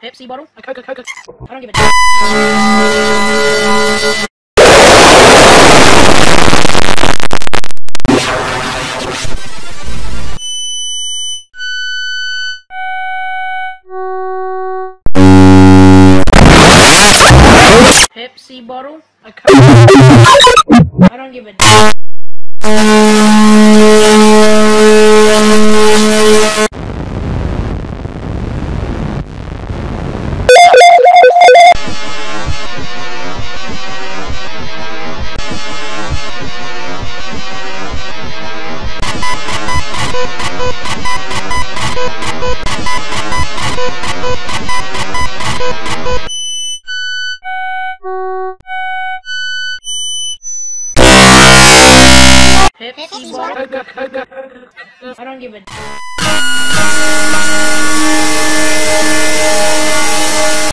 Pepsi bottle? A Coca Coca. I don't give a. Pepsi bottle? A Coca I don't give a Pepsi bottle? I don't give a damn.